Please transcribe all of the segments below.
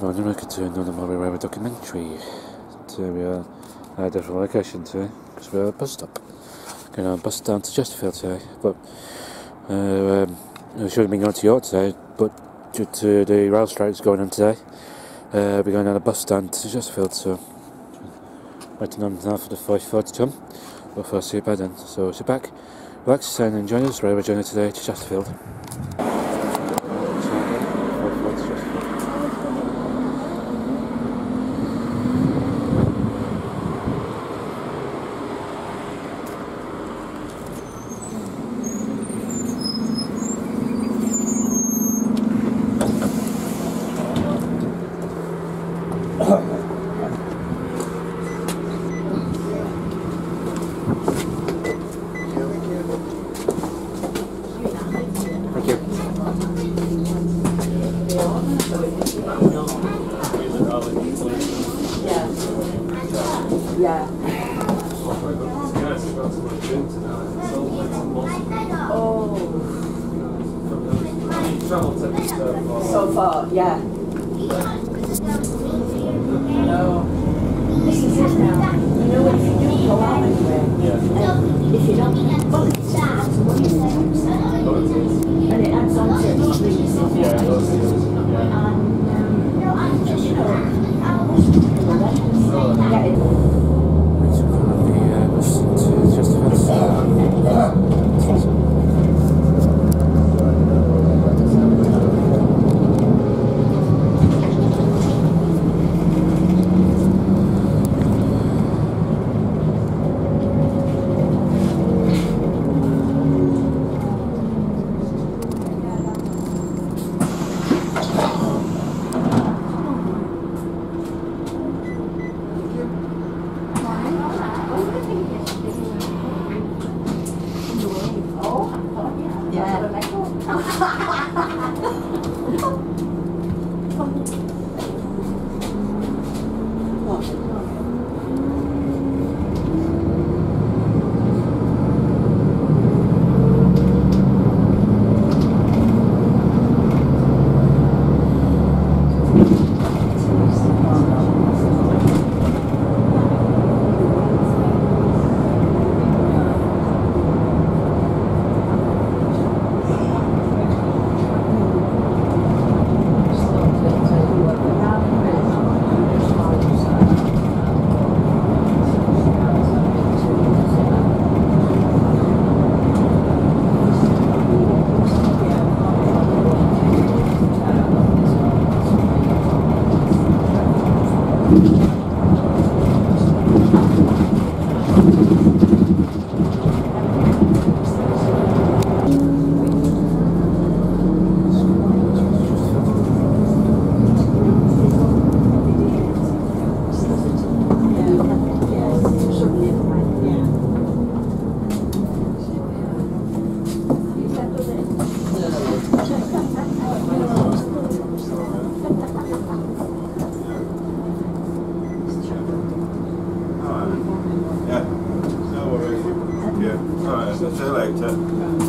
morning, welcome to another Maltby Railway documentary. Today we are at a different location today, because we're at a bus stop. Going on a bus down to Chesterfield today, but uh, um, we should have been going to York today, but due to the rail strikes going on today, uh, we're going on a bus stand to Chesterfield, so waiting on now for the 5 to come, but first see you by then. So sit back, relax and enjoy this railway journey today to Chesterfield. So far, yeah. No. This is it now. You know, if you do go out anywhere, and if you don't, well, it's that, what do you say, and it adds on to it, not really simple. And, um, just, you know, yeah, it, Waiting for the uh, bus to Yeah, alright, see you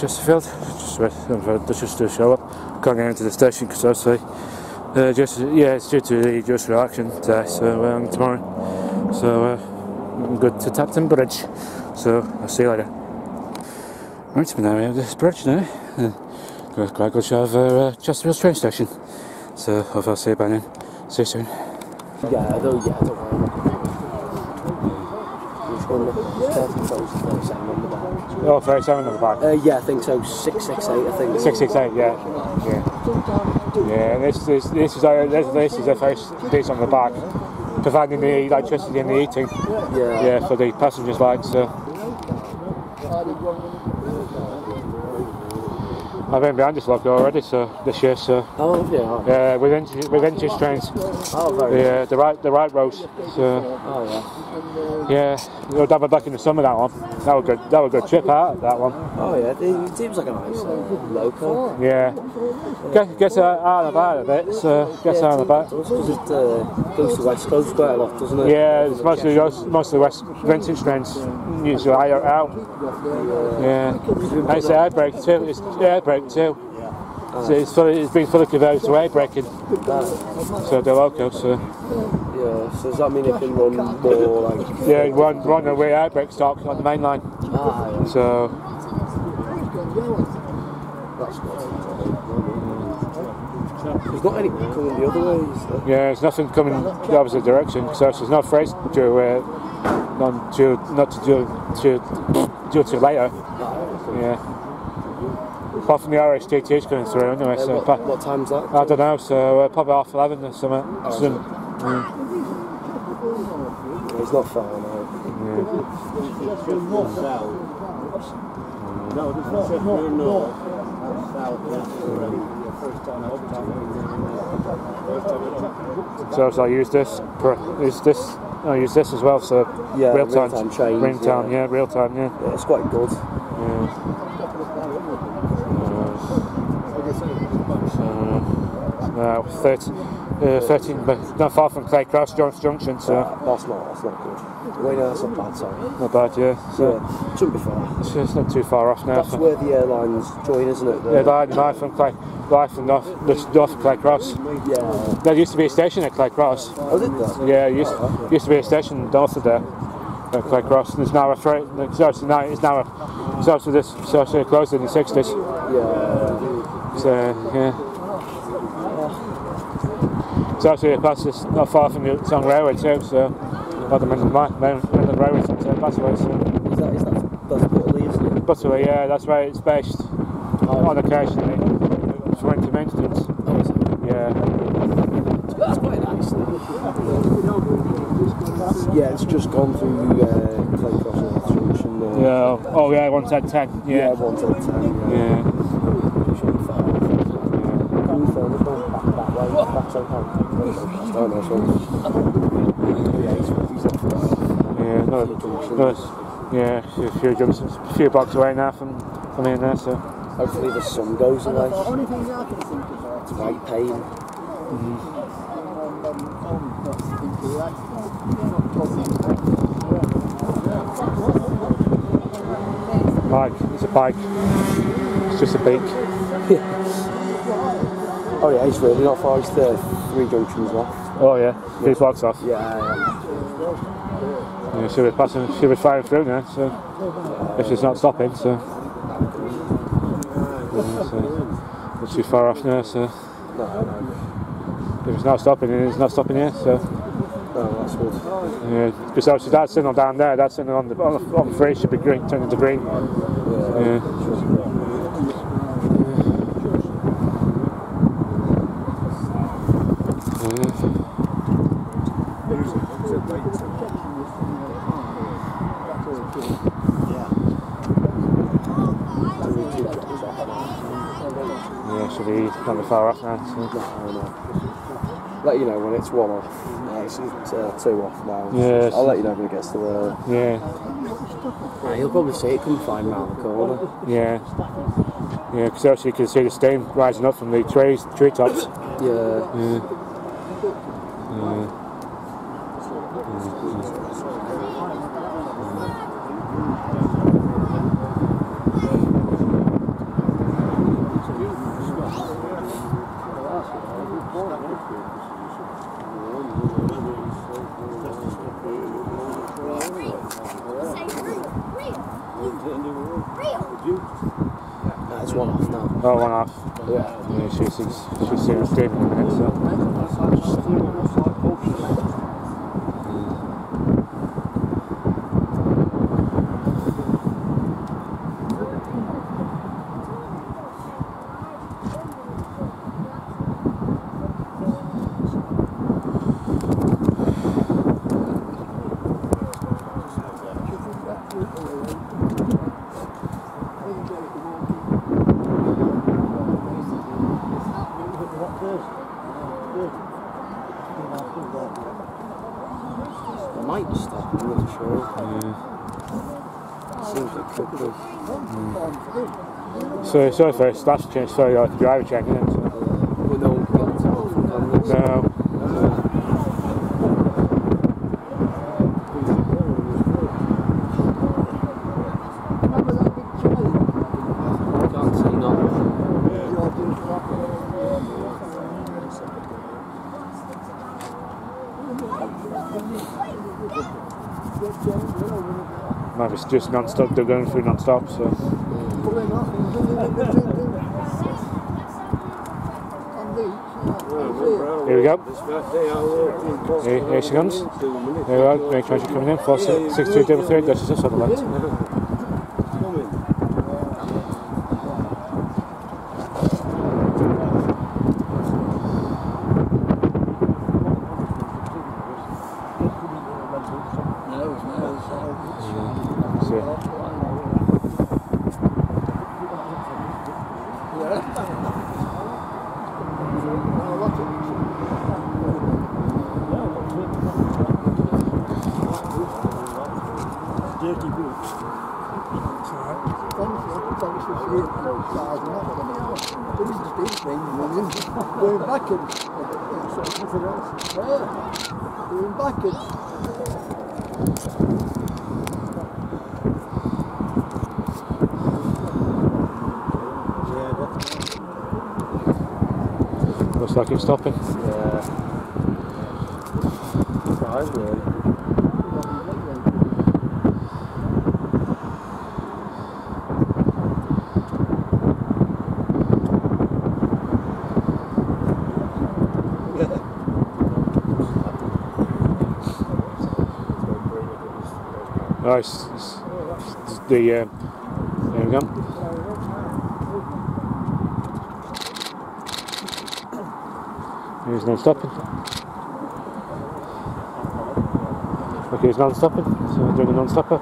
Chesterfield. Just for the just to show up. Can't get into the station because obviously, uh, just yeah, it's due to the just reaction today, so um, tomorrow. So uh, I'm good to Tapton Bridge. So I'll see you later. Right, so now we have this bridge now. Uh, got quite good shot of uh, Chesterfield train station. So hopefully I'll see you by then. See you soon. Yeah, yeah, one? 30 37 on the back. Oh, 37 on the back. Uh, yeah, I think so. 668, I think. 668, yeah. Yeah. Yeah, this, this, this is our, this, this is the first dates on the back, providing the electricity and the heating, Yeah. yeah, for the passengers' lights. So. I've been behind this loco already, so this year, so Oh, yeah. yeah, with inch, with inches trains, Oh, very the uh, the right the right rows. So Oh, yeah, we'll have it back in the summer that one. That was good. That was a good trip out that one. Oh, yeah. It seems like a nice uh, loco. Yeah, get gets out and about a bit. So gets out and about. Does it uh, goes to West Coast quite a lot, doesn't it? Yeah, it's mostly most, mostly west vintage trains. Usually higher out. Yeah, and it's air brake too. It's air brake too. So it's fully, it's been fully converted to air braking. So the loco. So Yeah. So does that mean it can run more like? yeah, it run run away air brake stock on the main line. Ah, yeah. So That's good. There's not any coming the other way, is there? yeah, there's nothing coming the opposite direction. So there's no freight due, uh, non due, not to due, due, due to later. Yeah. Apart from the RHTT's coming through anyway. Uh, So what, pa- what time's that? I don't know, so uh, probably half 11 or something. Soon. It's not far now. So, so I use this, per, use this, I use this as well, so Yeah, real time, real-time trains, real time, yeah. yeah, real time, yeah. Yeah, it's quite good. Uh, 13, uh, 13, but not far from Clay Cross Junction, so Uh, that's not that's not good. Wait, no, that's not bad. Sorry. not bad, yeah. So Yeah, shouldn't be far. it's, it's not too far off now. That's so- where the airlines join, isn't it? The- yeah, live, live from Clay, live from North, just north Clay Cross. yeah. There used to be a station at Clay Cross. Oh, did there? Yeah, used, used to be a station north of there, at Clay Cross, and there's now a freight. It's now it's now a, it's also this it's actually closed in the sixties. Yeah. So yeah. It's actually a pass that's not far from the Song Railway too, so not the Midland, Midland Railway Centre passway. So. Is that is that that's Butterley, isn't it? Butterley, yeah, that's where it's based on occasionally for winter maintenance. Oh, is it? Yeah, That's quite nice. Yeah, it's just gone through uh, Clay Cross Junction. Uh, yeah. Oh yeah, one ten ten. Yeah, Yeah, one to ten. Yeah. yeah. Should be fine. Can you film this one back that way? Back somehow. No, sorry. Yeah, he's, he's up for that. Yeah, no, no, yeah, a few jumps, a few blocks away now from from in there. So Hopefully the sun goes away. It's white pain. bike, it's a bike. It's just a beak. Oh yeah, he's really not far. Oh, he's the three junctions left. Oh yeah, few blocks off. Yeah, yeah. Yeah, she'll be passing, she'll be firing through now. So if she's not stopping, so. Yeah, so not too far off now. So No, no, if it's not stopping, then it's not stopping yet. So. no, that's good. Yeah, because obviously that signal down there, that signal on the on the, on the free should be green, turning to green. Yeah. Yeah, should be not far off now. So. No, no. Let you know when it's one off. No, it's, it's uh, two off now. Yeah, I'll let you know when it gets to the. Yeah, Yeah, you'll probably see it come flying round the corner. yeah, yeah. Because obviously you can see the steam rising up from the trees, treetops. Yeah. Yeah. Oh, one half. Yeah. Yeah, she's, she's serious game in a minute, so. They might stop, I'm not sure. Seems like could be. So, so first, last change, sorry, like a driver check, isn't it? So. But no one it's just non-stop, they're going through non-stop, so. Here we go. Here, here she comes. There we go, make sure she's coming in. 4 6 6 2 double 3, that's just on the left. So, Dirty boots. It's Going backwards. Nothing else. Yeah. Going backwards. It's stopping. Yeah. Really. It's the, uh, there we go. There's no stopping. Okay, it's non-stopping, so we're doing a non-stopper.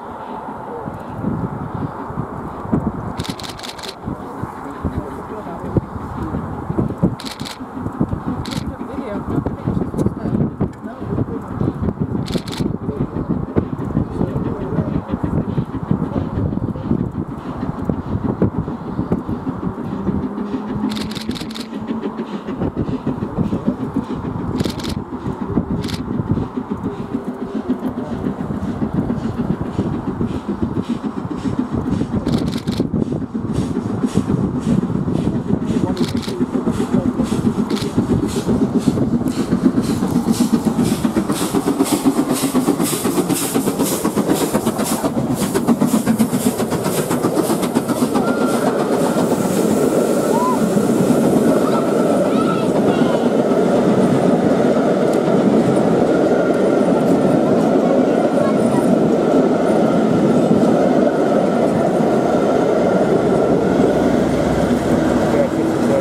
Yeah, this is good.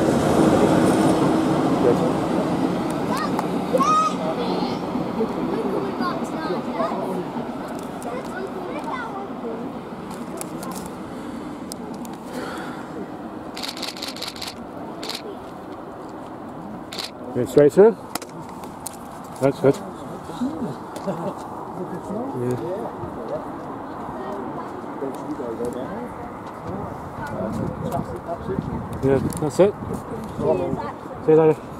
Good. Going straight? That's good. Yeah, that's it. See you later.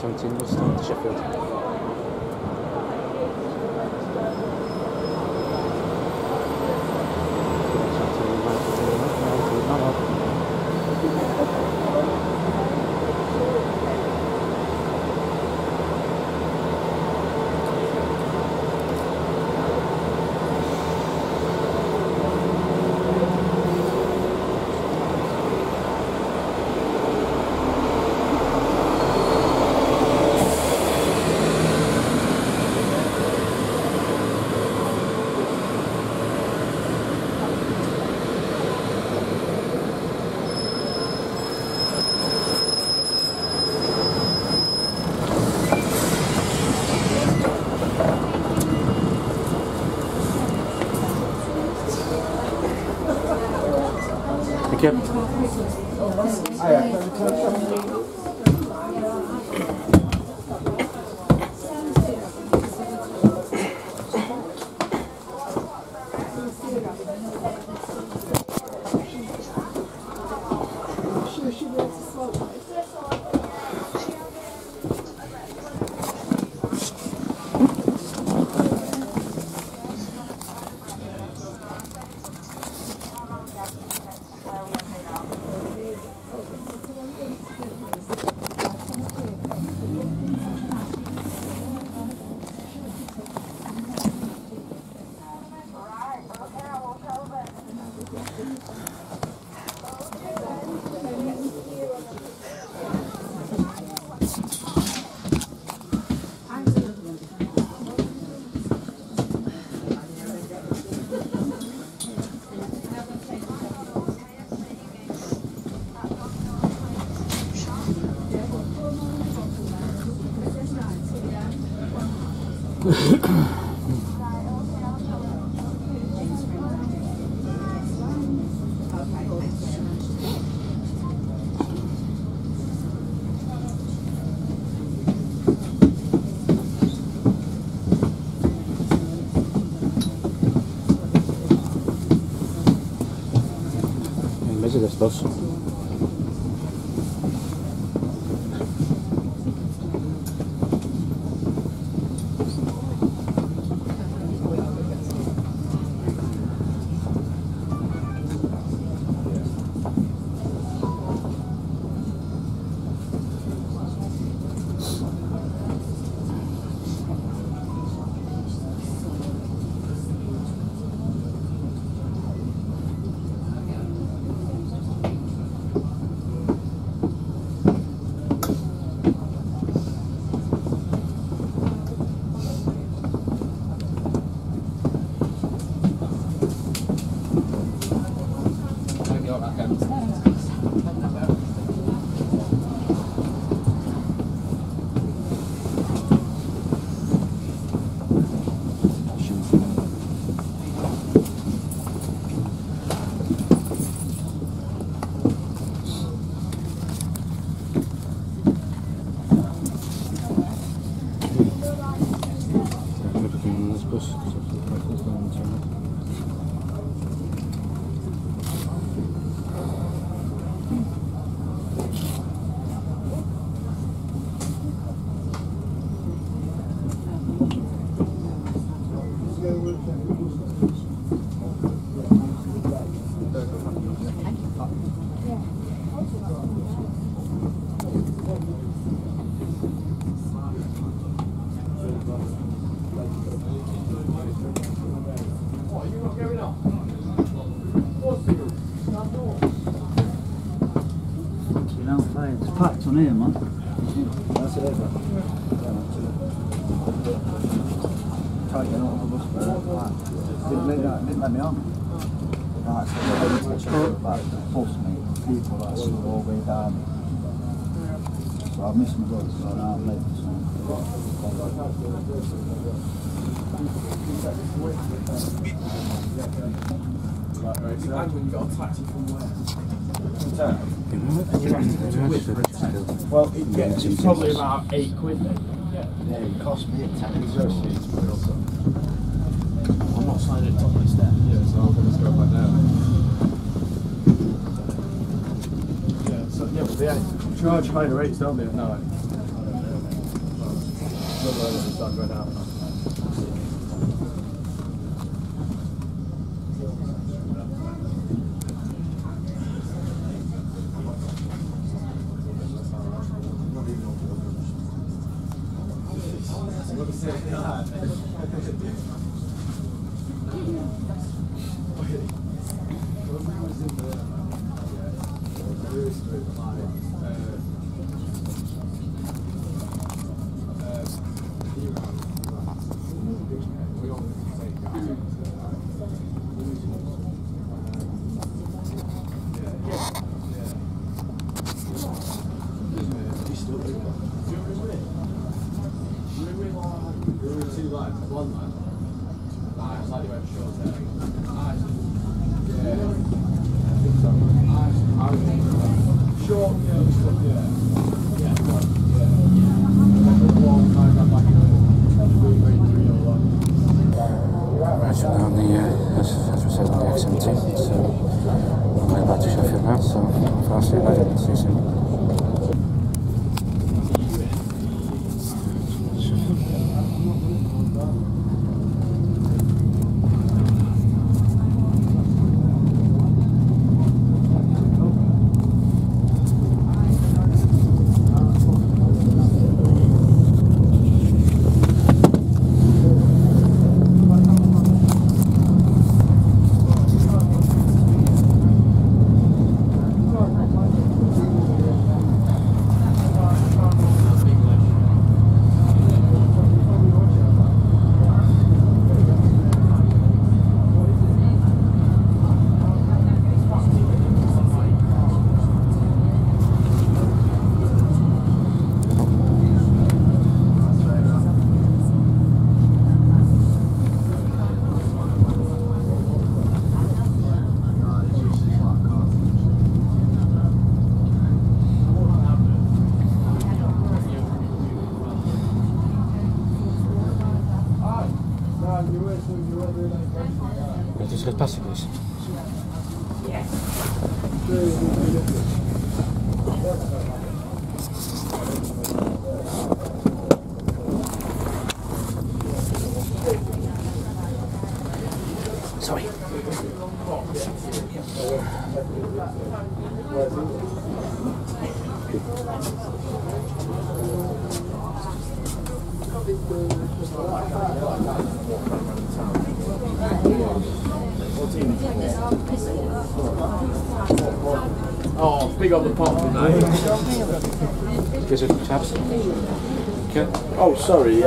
Sheffield. Thank you. Measure this bus. Everything on this bus. 'cause I've got breakfast on the channel. You know, fine. It's packed on here, man. That's it, ever. Can't get out of the bus, but didn't let, that, didn't let me on. Right, so they're ready to check about the bus, mate. People that slow all the way down. So I missed my bus, so now I'm late. Well, it gets, it's probably about eight quid then. Yeah, it cost me a tenner. I'm not signing it top of the step. Yeah, so I'm going to go back now. Yeah, so, yeah, but they charge higher rates, don't they, at night? Otherwise, it's not going out. Right, Obrigado. você Sorry. Oh, big on the pop tonight. Gives it chaps. Okay. Oh, sorry,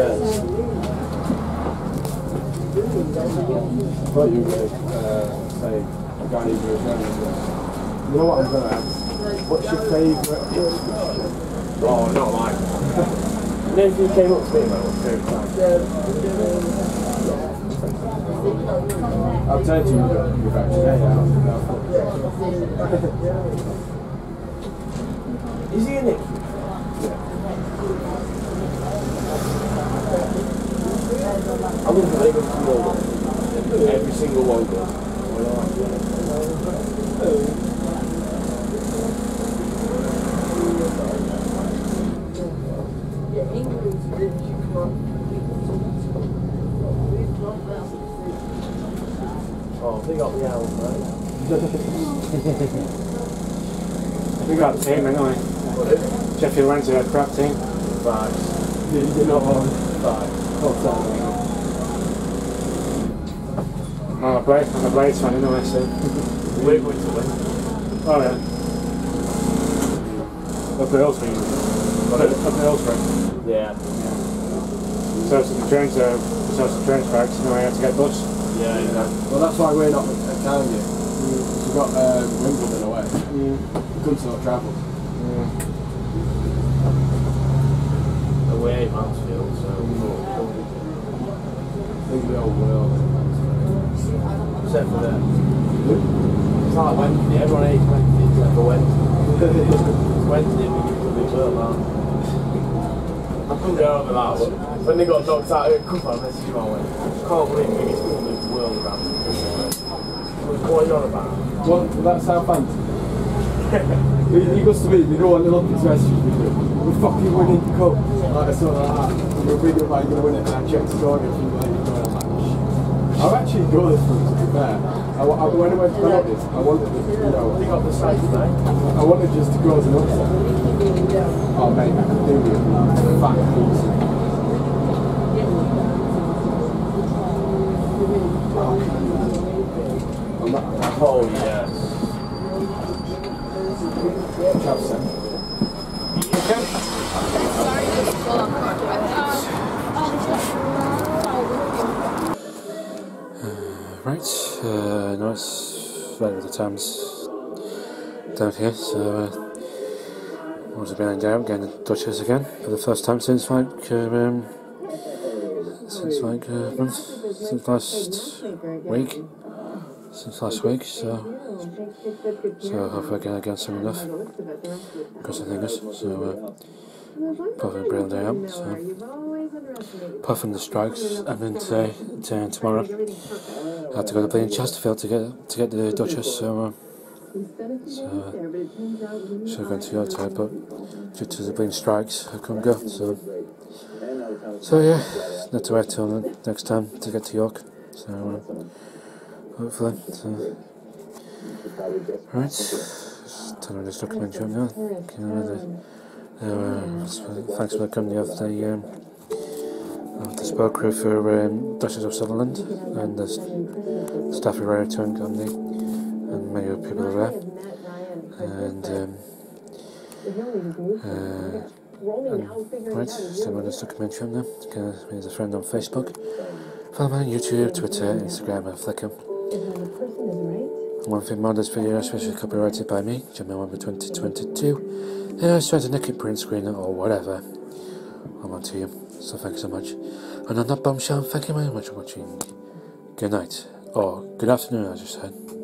thought you were going to uh, say a who. You know what I'm going to ask? What's your favourite Oh, not mine. then you came up to me about what's your favourite time. I'll tell you you've actually Is he in it? I'm in the Liverpool logo. Every single one logo. Oh, big up the owls, mate. We got the team anyway. Sheffield Wednesday a crap team. Facts. You're not on. Facts. What's that? I'm a Blade, I'm a Blades fan anyway, so. We're going to win. Oh yeah. Up the hills for you. Up the up the hills for you. Yeah. So it's the trains are, so it's the train tracks, no way to get bus. Yeah, yeah. Well, that's why we're not at town yet. We've got um, Wimbledon away. Mm. Good to not travel. Mm. Away at Mansfield, so mm. think of the old world. For. It's like Wednesday, everyone hates Wednesday except for Wednesday. it's Wednesday, we give them a world, man. I couldn't get over that one. When they got knocked out cup, I messaged you, I went, can't believe biggest club in the world around. What are you on about? Well, that's Southampton. he, he goes to me, you know what the Olympics message we do? We're fucking winning the cup. Like, I saw that. We're big about you're going to win it, and I checked the score against you, like, you're going, I'm like, shh. I've actually got this from, to be fair. I, I, when I went to practice, I wanted to, you know, They got the size, mate. I wanted just to go as an upset. Oh, mate, I can do it. Fat piece. Oh, yes. Chelsea. Right, uh, no, it's right with the times down here, so uh, once again down, getting the Duchess again for the first time since like uh, um, since like uh, month, since last week. since last week, so so hopefully I get soon enough. Because thing is, so uh, from brilliant day out, so apart the strikes, and then today, today and tomorrow. I had to go to play in Chesterfield to get to get the Duchess, so. Uh, so, should have gone to York today, but due to the bleeding strikes, I couldn't go. So, so yeah, not to wait till next time to get to York. So, uh, hopefully. So. Right, just turn on this documentary now. Okay, the, uh, thanks for the company of the um, of the spoke crew for um, Duchess of Sutherland and the staff of Railway Touring Company and many other people there. And um, uh, and, right, so on this documentary now. Okay, there's a friend on Facebook. Follow me on YouTube, Twitter, Instagram, and Flickr. One thing more, this video is copyrighted by me, Wember 2022. And I was trying to nick it print screen or whatever. I'm on to you, so thanks so much. And on that bombshell, thank you very much for watching. Good night, or good afternoon, as you said.